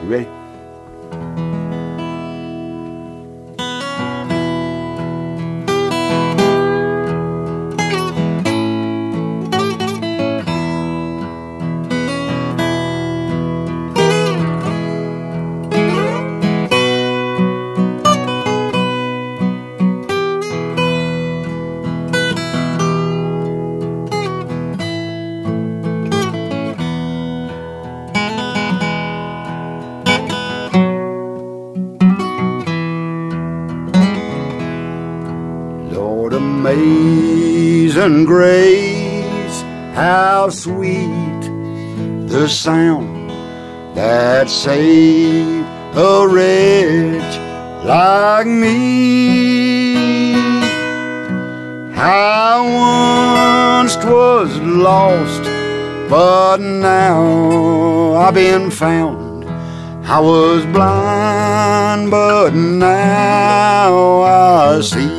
You amazing grace, how sweet the sound that saved a wretch like me. I once was lost, but now I've been found. I was blind, but now I see.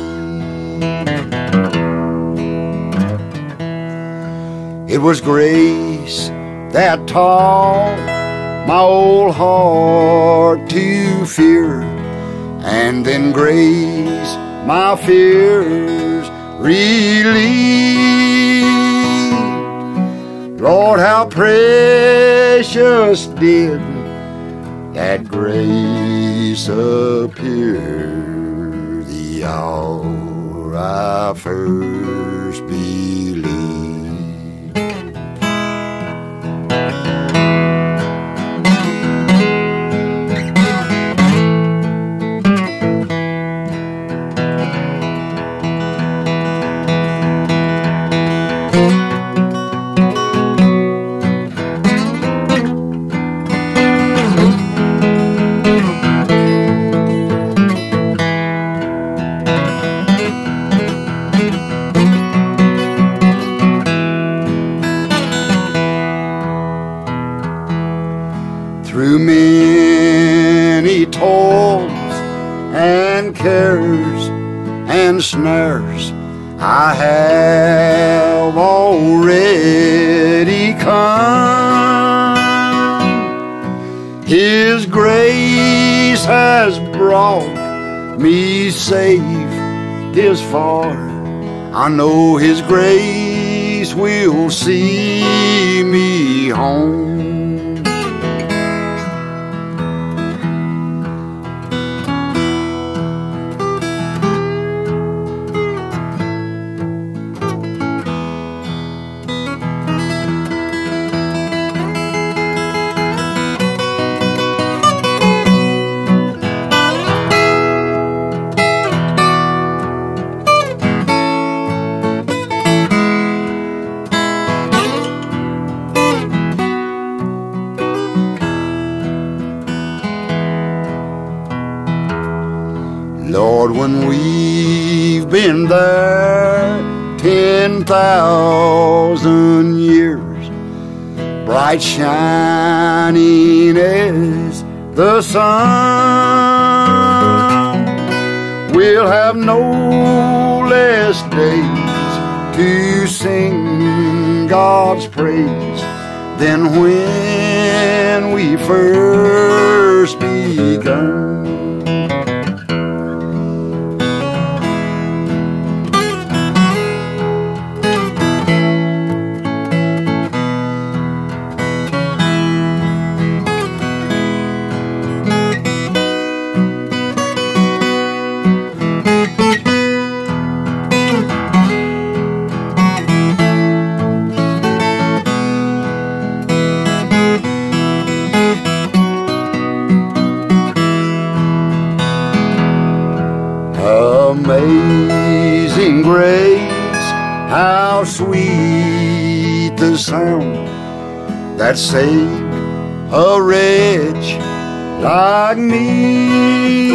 It was grace that taught my old heart to fear, and then grace my fears relieved. Lord, how precious did that grace appear the hour I first believed. And cares and snares I have already come. His grace has brought me safe this far. I know His grace will see me home. Lord, when we've been there ten thousand years, bright shining as the sun, we'll have no less days to sing God's praise than when we first begun. Grace, how sweet the sound that saved a wretch like me.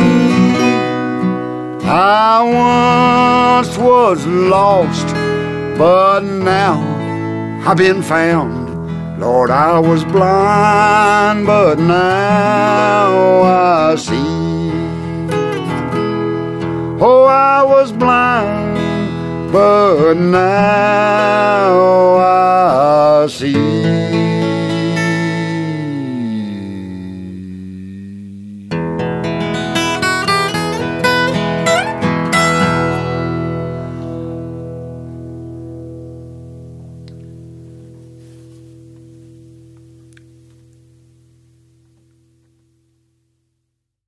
I once was lost, but now I've been found. Lord, I was blind, but now I see. Oh, I was blind, but now